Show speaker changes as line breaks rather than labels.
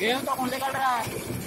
गेहूँ तो कौन निकल रहा है